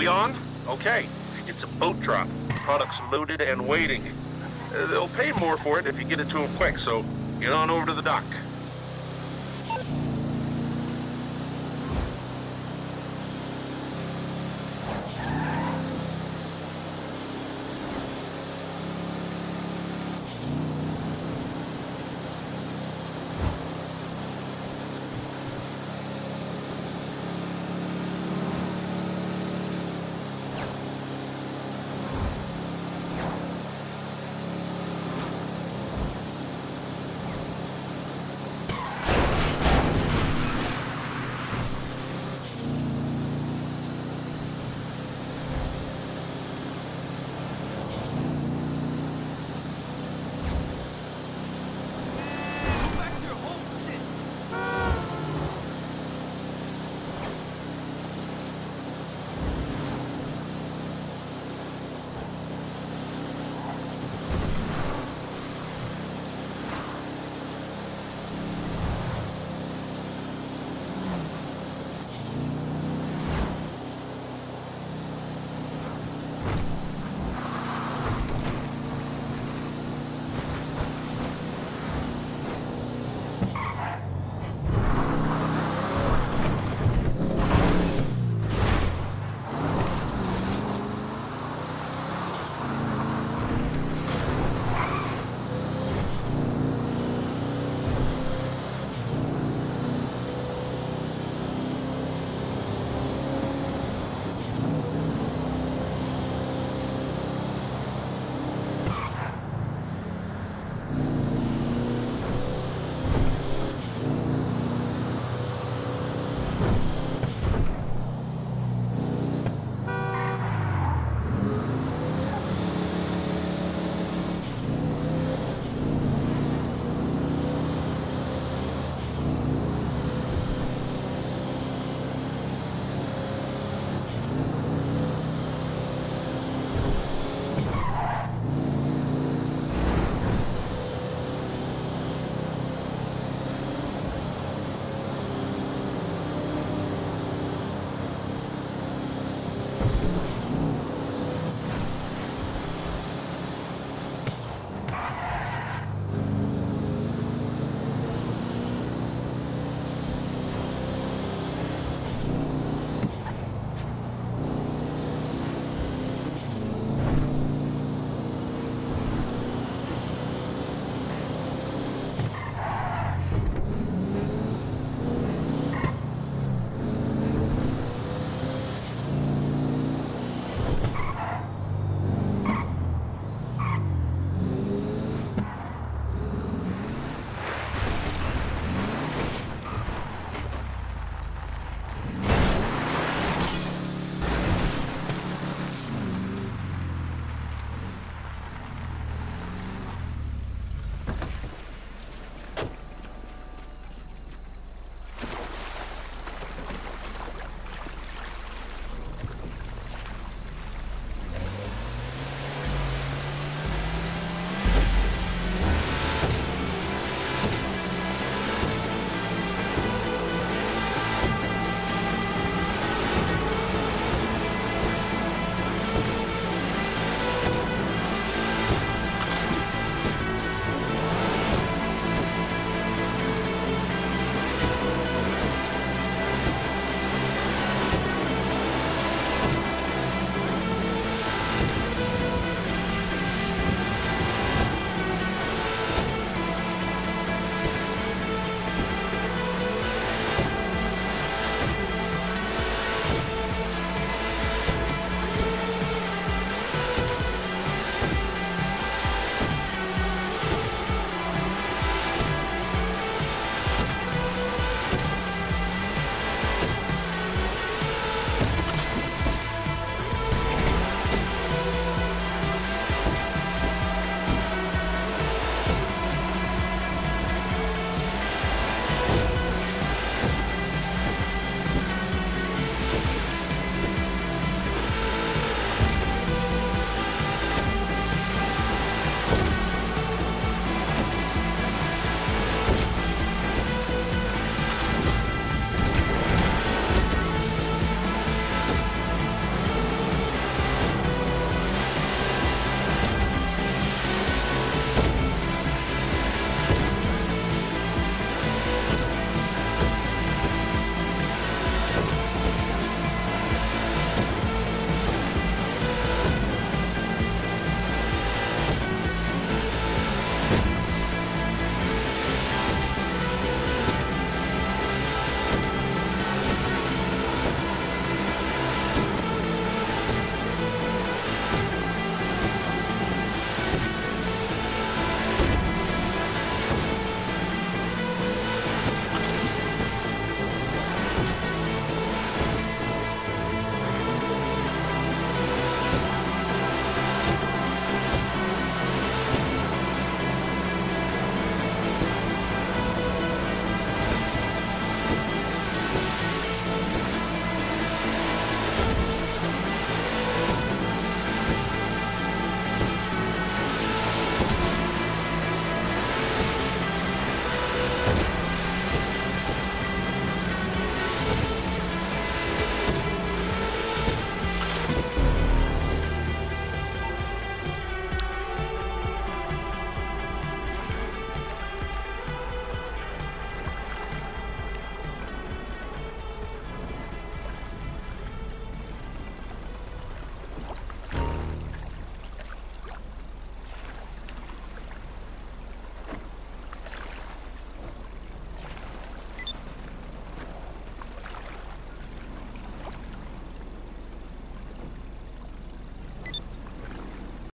We on? Okay. It's a boat drop. Products loaded and waiting. Uh, they'll pay more for it if you get it to them quick, so get on over to the dock.